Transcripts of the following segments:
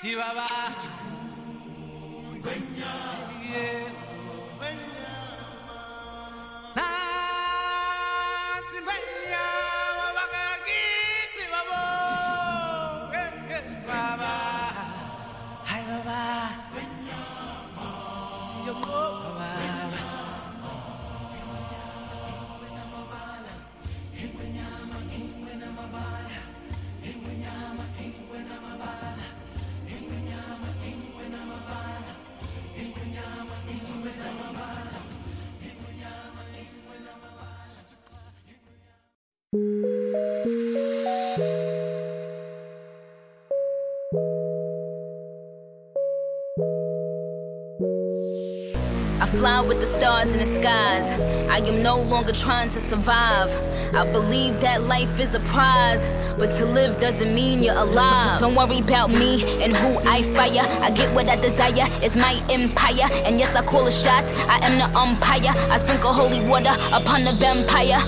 Chihuahua. Fly with the stars in the skies. I am no longer trying to survive. I believe that life is a prize, but to live doesn't mean you're alive. Don't worry about me and who I fire. I get what I desire, it's my empire. And yes, I call the shots, I am the umpire. I sprinkle holy water upon the vampire.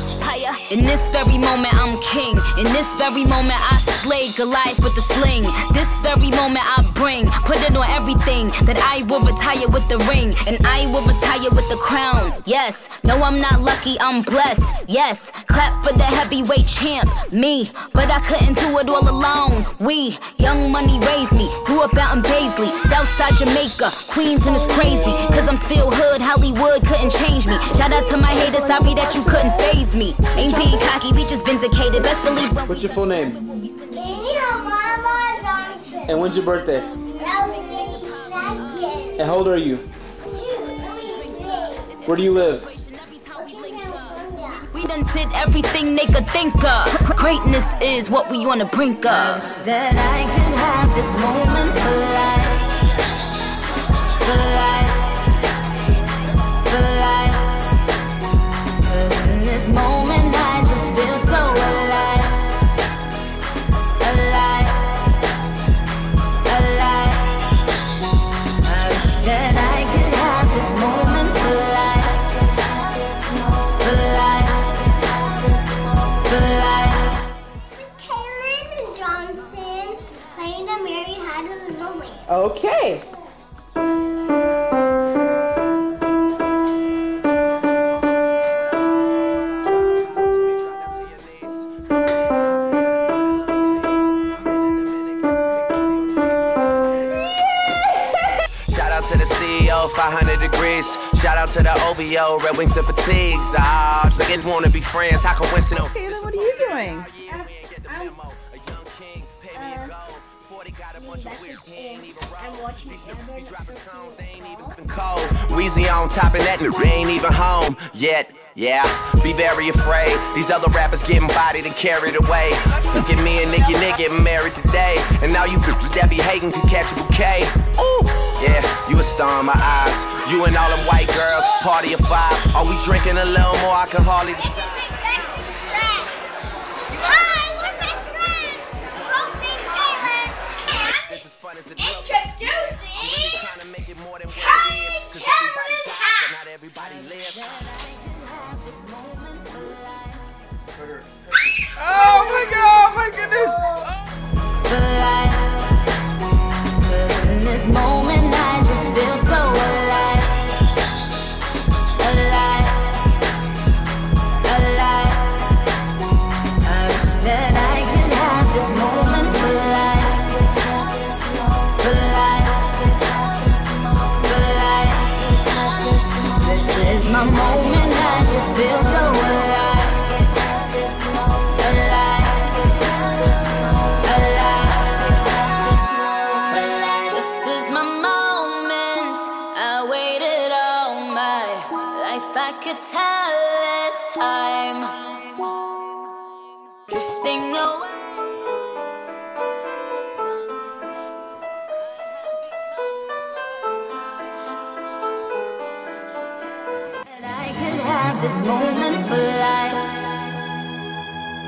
In this very moment, I'm king. In this very moment, I slay Goliath with the sling. This very moment, I bring, put it on everything that I will retire with the ring. And I will retire with the crown. Yes, no, I'm not lucky, I'm blessed. Yes, clap for the heavyweight champ, me. But I couldn't do it all alone. We, young money raised me. Grew up out in Baisley, Southside Jamaica, Queens, and it's crazy. Cause I'm still hood, Hollywood couldn't change me. Shout out to my haters, sorry that you couldn't faze me. Ain't being cocky, we just vindicated. Best believe when What's your full name? Daniel Mama Johnson. And when's your birthday? Second. And how old are you? Where do you live? We done did everything they could think of. Greatness is what we the brink of. Wish that I could have this moment for life. For life. Mary Had a Little Okay. Shout out to the CEO, 500 degrees. Shout out to the OVO, Red Wings and Fatigues. Ah, just like wanna be friends. How coincidental? Kalyn, what are you doing? I'm watching cold. Weezy on top of that, and we ain't even home yet. Yeah, be very afraid. These other rappers getting bodied and carried away. Look at me and Nicki Nick getting married today. And now you bitches that be hating can catch a bouquet. Ooh, yeah, you a star in my eyes. You and all them white girls, party of five. Are we drinking a little more? I can hardly more than what it Kylie is. Cause everybody dies, but not everybody lives. Oh my god, my goodness. for life. I could tell it's time. Drifting away. I could have this moment for life.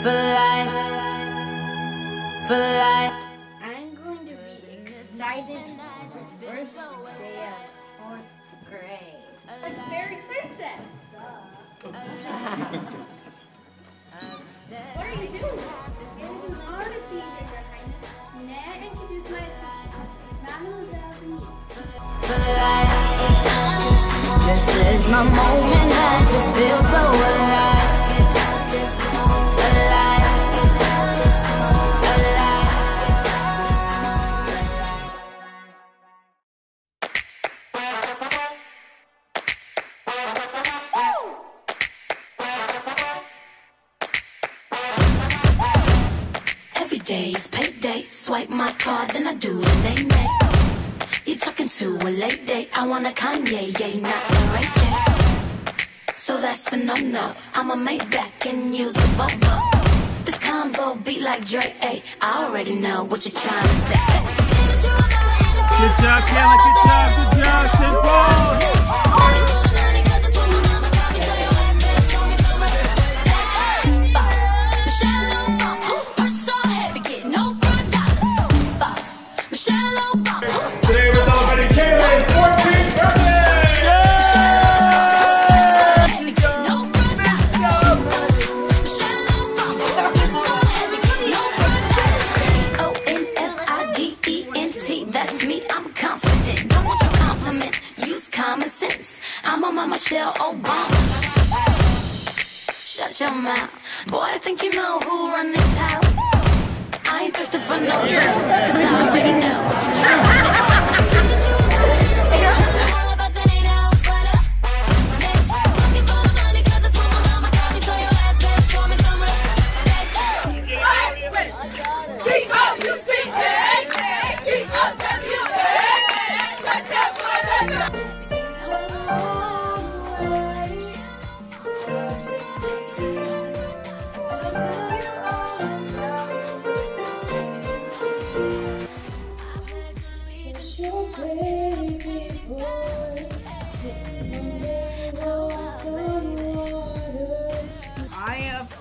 For life. For life. My moment, I just feel so alive. Every day is payday. Swipe my card, then I do the nay. You talking to a late date? I want a Kanye, yeah, not that's a no no. I'ma make back and use a Volvo. This convo beat like Dre. Ay, I already know what you're trying to say. Good job, Kayla. Good job. Good job, St. Paul. Obama. Shut your mouth. Boy, I think you know who run this house. I ain't thirsty for no better, cause I already know what you're trying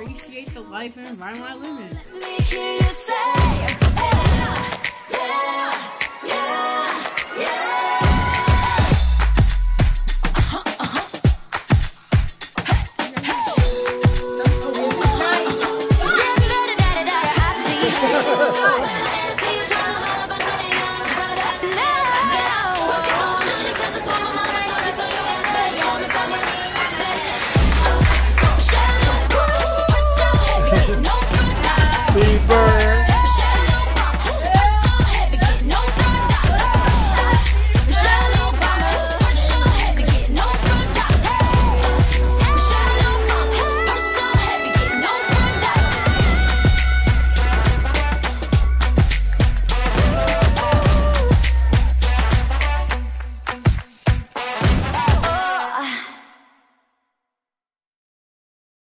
appreciate the life and environment I live in.